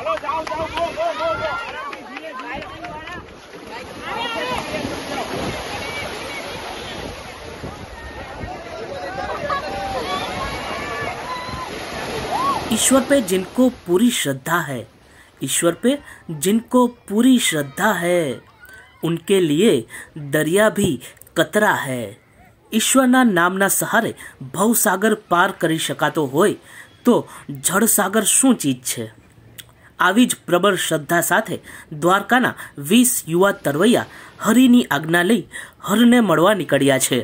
Hello जाओ जाओ, गो गो गो गो। ईश्वर पे जिनको पूरी श्रद्धा है, ईश्वर पे जिनको पूरी श्रद्धा है, उनके लिए दरिया भी कतरा है। ईश्वर ना नाम ना सहारे भव सागर पार करी शका तो શકાતો तो તો सागर शू चीज़ है આવી જ પ્રબળ શ્રદ્ધા સાથે દ્વારકાના વીસ યુવા તરવૈયા હરિની આજ્ઞા લઈ હરને મળવા નીકળ્યા છે.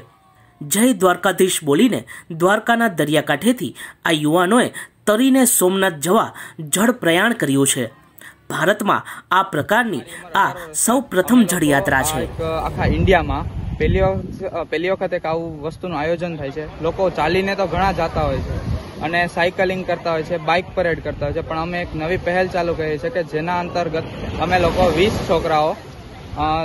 જય દ્વારકાધીશ બોલીને દ્વારકાના દરિયાકાંઠેથી આ યુવાનોએ તરીને સોમનાથ જવા જળ પ્રયાણ કર્યું છે. ભારતમાં આ પ્રકારની આ સૌ પ્રથમ જળયાત્રા છે. આખા ઇન્ડિયામાં પહેલી વખત પહેલી વખત એક આવું વસ્તુનું આયોજન થાય છે. લોકો ચાલીને તો ઘણા જતા હોય છે. અને સાયકલિંગ કરતા હોય છે, બાઇક પરેડ કરતા હોય છે. પણ અમે એક નવી પહેલ ચાલુ કરી છે કે જેના અંતર્ગત અમે લોકો વીસ છોકરાઓ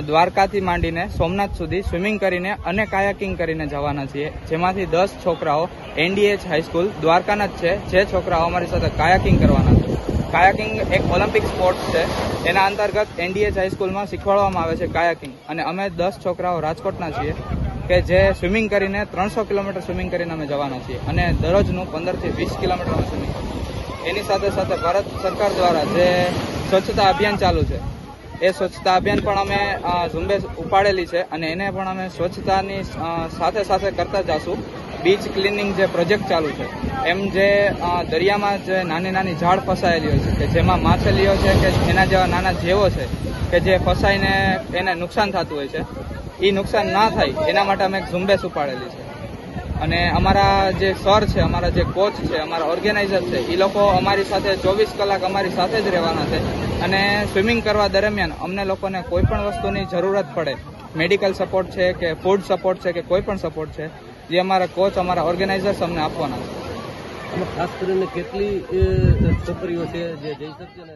દ્વારકાથી માંડીને સોમનાથ સુધી સ્વિમિંગ કરીને અને કાયાકિંગ કરીને જવાના છીએ. જેમાંથી દસ છોકરાઓ એનડીએચ હાઈસ્કૂલ દ્વારકાના જ છે. જે છોકરાઓ અમારી સાથે કાયાકિંગ કરવાના છે. કાયાકિંગ એક ઓલિમ્પિક સ્પોર્ટ છે. એના અંતર્ગત એનડીએચ હાઈસ્કૂલમાં શીખવાડવામાં આવે છે કાયાકિંગ. અને અમે દસ છોકરાઓ રાજકોટના છીએ. કે જે સ્વિમિંગ કરીને ત્રણસો કિલોમીટર સ્વિમિંગ કરીને અમે જવાના છીએ અને દરરોજનું પંદરથી વીસ કિલોમીટર અમે સ્વિમિંગ એની સાથે સાથે ભારત સરકાર દ્વારા જે સ્વચ્છતા અભિયાન ચાલુ છે, એ સ્વચ્છતા અભિયાન પણ અમે ઝુંબેશ ઉપાડેલી છે અને એને પણ અમે સ્વચ્છતાની સાથે સાથે કરતા જશું. બીચ ક્લિનિંગ જે પ્રોજેક્ટ ચાલુ છે, એમ જે દરિયામાં જે નાની નાની ઝાડ ફસાયેલી હોય છે, કે જેમાં માછલીઓ છે કે એના જેવા નાના જેવો છે, કે જે ફસાઈને એને નુકસાન થતું હોય છે એ નુકસાન ના થાય, એના માટે અમે એક ઝુંબેશ ઉપાડેલી છે. અને અમારા જે સર છે, અમારા જે કોચ છે, અમારા ઓર્ગેનાઇઝર છે એ લોકો અમારી સાથે ચોવીસ કલાક અમારી સાથે જ રહેવાના છે. અને સ્વિમિંગ કરવા દરમિયાન અમને લોકોને કોઈ પણ વસ્તુની જરૂરત પડે, મેડિકલ સપોર્ટ છે કે ફૂડ સપોર્ટ છે કે કોઈ પણ સપોર્ટ છે જે અમારા કોચ, અમારા ઓર્ગેનાઇઝર્સ અમને આપવાના છે. ખાસ કરીને કેટલી છોકરીઓ છે જે જઈ શકશે ને?